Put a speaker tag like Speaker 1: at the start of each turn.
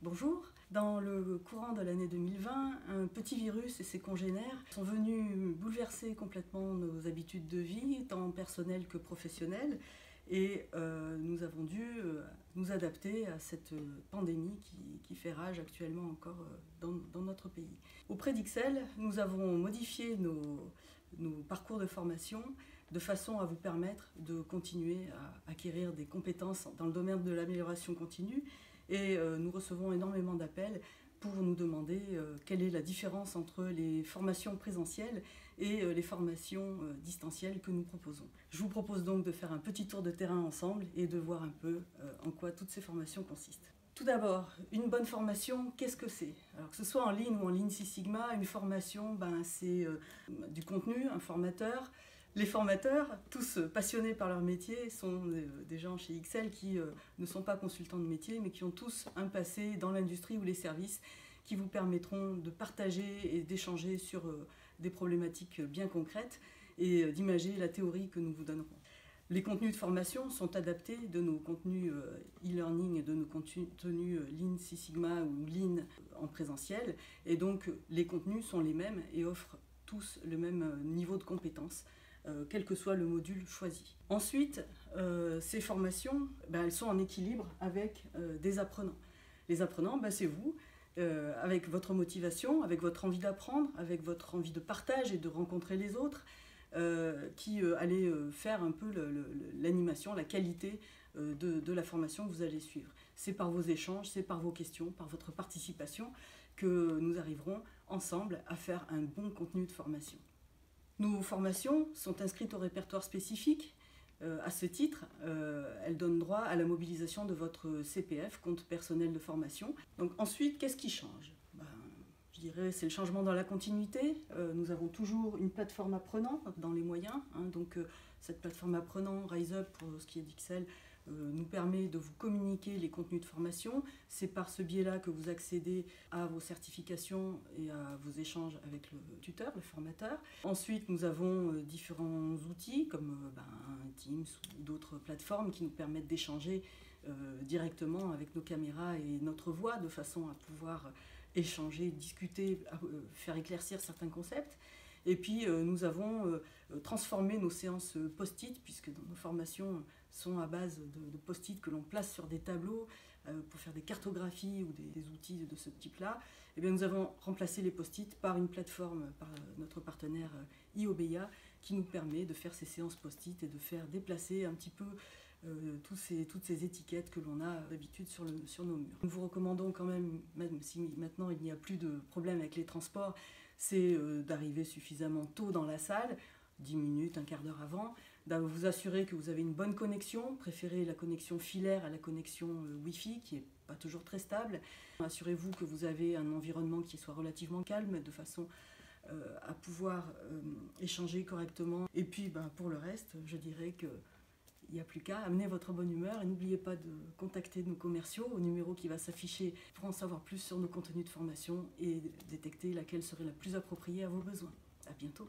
Speaker 1: Bonjour. Dans le courant de l'année 2020, un petit virus et ses congénères sont venus bouleverser complètement nos habitudes de vie, tant personnelles que professionnelles, et euh, nous avons dû euh, nous adapter à cette pandémie qui, fait rage actuellement encore euh, dans, notre pays. Auprès d'Ixelles, nous avons modifié nos, parcours de formation de façon à vous permettre de continuer à acquérir des compétences dans le domaine de l'amélioration continue et nous recevons énormément d'appels pour nous demander euh, quelle est la différence entre les formations présentielles et euh, les formations euh, distancielles que nous proposons. Je vous propose donc de faire un petit tour de terrain ensemble et de voir un peu en quoi toutes ces formations consistent. Tout d'abord, une bonne formation, qu'est-ce que c'est? Alors que ce soit en ligne ou en ligne Six Sigma, une formation, ben, c'est du contenu, un formateur, les formateurs, tous passionnés par leur métier, sont des gens chez XL qui euh, ne sont pas consultants de métier, mais qui ont tous un passé dans l'industrie ou les services qui vous permettront de partager et d'échanger sur euh, des problématiques bien concrètes et euh, d'imager la théorie que nous vous donnerons. Les contenus de formation sont adaptés de nos contenus e-learning et de nos contenus Lean Six Sigma ou Lean en présentiel. Et donc les contenus sont les mêmes et offrent tous le même niveau de compétence euh, quel que soit le module choisi. Ensuite, euh, ces formations, ben, elles sont en équilibre avec euh, des apprenants. Les apprenants, ben, c'est vous, avec votre motivation, avec votre envie d'apprendre, avec votre envie de partage et de rencontrer les autres, qui allez faire un peu l'animation, la qualité de, de, la formation que vous allez suivre. C'est par vos échanges, c'est par vos questions, par votre participation que nous arriverons ensemble à faire un bon contenu de formation. Nos formations sont inscrites au répertoire spécifique. Euh, à ce titre, euh, elles donnent droit à la mobilisation de votre CPF, compte personnel de formation. Donc ensuite, qu'est-ce qui change? Ben, Je dirais c'est le changement dans la continuité. Euh, nous avons toujours une plateforme apprenant dans les moyens. Hein. donc cette plateforme apprenant, RiseUp pour ce qui est nous permet de vous communiquer les contenus de formation. C'est par ce biais-là que vous accédez à vos certifications et à vos échanges avec le tuteur, le formateur. Ensuite, nous avons euh, différents outils comme euh, ben, Teams ou d'autres plateformes qui nous permettent d'échanger directement avec nos caméras et notre voix de façon à pouvoir échanger, discuter, faire éclaircir certains concepts. Et puis euh, nous avons euh, transformé nos séances post-it, puisque nos formations sont à base de, post-it que l'on place sur des tableaux euh, pour faire des cartographies ou des, outils de ce type-là. Et eh bien nous avons remplacé les post-it par une plateforme, par notre partenaire IOBEA, qui nous permet de faire ces séances post-it et de faire déplacer un petit peu toutes ces étiquettes que l'on a d'habitude sur, sur nos murs. Nous vous recommandons quand même, même si maintenant il n'y a plus de problème avec les transports, c'est euh, d'arriver suffisamment tôt dans la salle, 10 minutes, un quart d'heure avant, vous assurer que vous avez une bonne connexion, préférez la connexion filaire à la connexion euh, Wi-Fi qui n'est pas toujours très stable. Assurez-vous que vous avez un environnement qui soit relativement calme de façon euh, à pouvoir échanger correctement. Et puis ben, pour le reste, je dirais que il n'y a plus qu'à amener votre bonne humeur et n'oubliez pas de contacter nos commerciaux au numéro qui va s'afficher pour en savoir plus sur nos contenus de formation et détecter laquelle serait la plus appropriée à vos besoins. À bientôt